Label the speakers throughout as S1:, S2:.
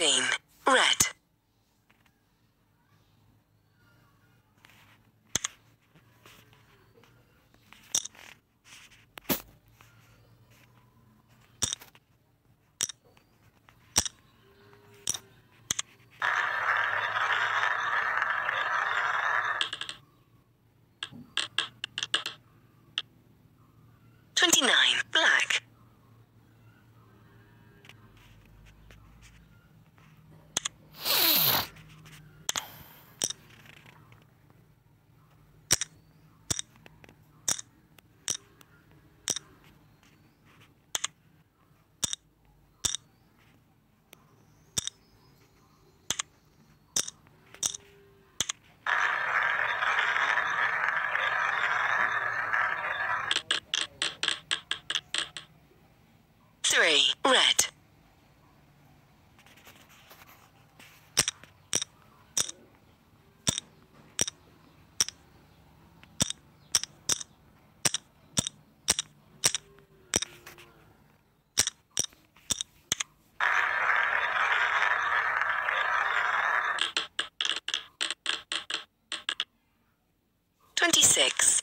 S1: 15. Red. Twenty-nine. Three. Red. Twenty-six.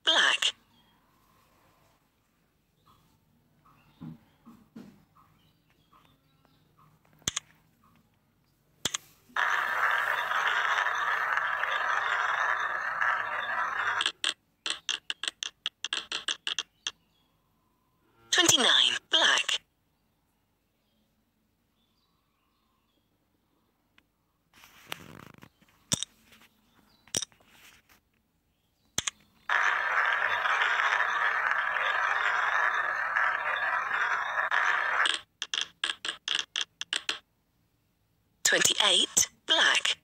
S1: Twenty-nine. Black. Twenty-eight. Black.